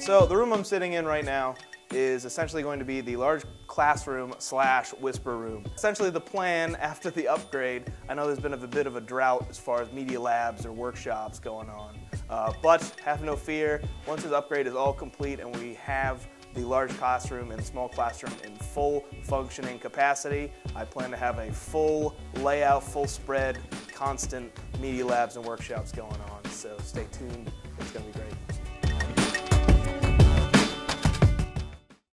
So the room I'm sitting in right now is essentially going to be the large classroom slash whisper room. Essentially the plan after the upgrade, I know there's been a bit of a drought as far as media labs or workshops going on, uh, but have no fear, once this upgrade is all complete and we have the large classroom and small classroom in full functioning capacity. I plan to have a full layout, full spread, constant media labs and workshops going on. So stay tuned, it's gonna be great.